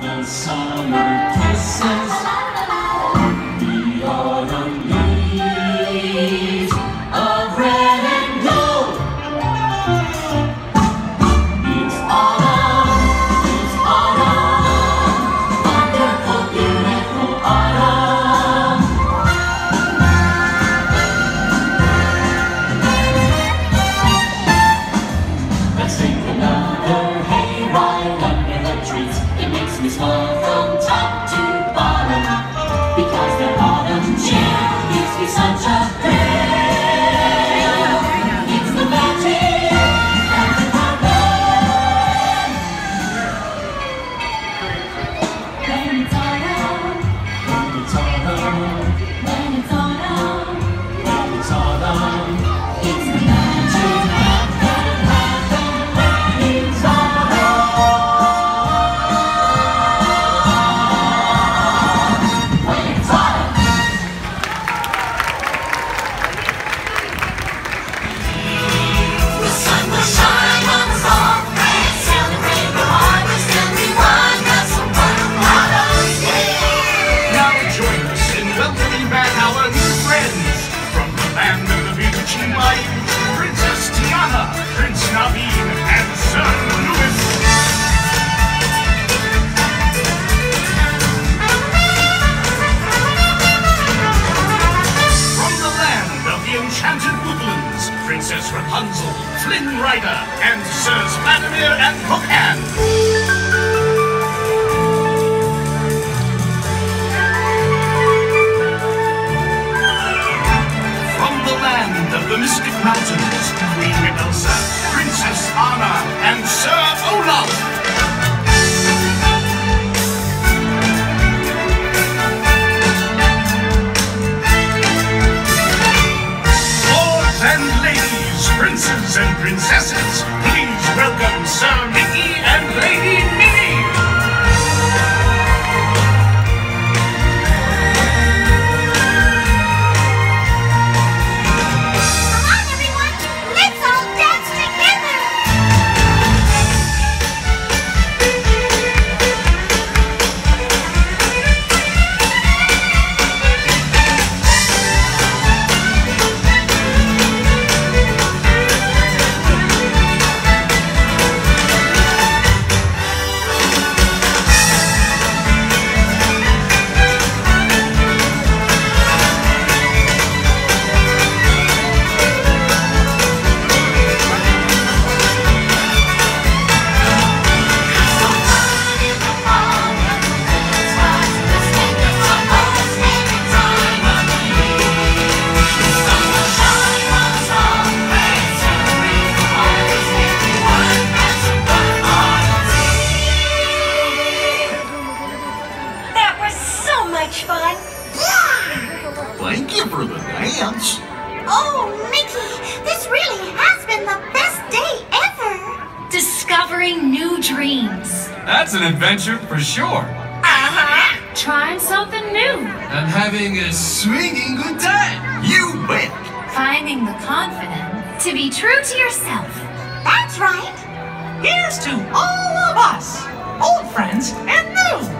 the summer kisses, It makes Princess Rapunzel, Flynn Rider, and Sirs Vladimir and Hookhand. From the land of the Mystic Mountains, Queen Elsa, Princess Anna, much fun. Thank you for the dance. Oh, Mickey, this really has been the best day ever. Discovering new dreams. That's an adventure for sure. Uh-huh. Trying something new. And having a swinging good time. You bet. Finding the confidence to be true to yourself. That's right. Here's to all of us, old friends and new.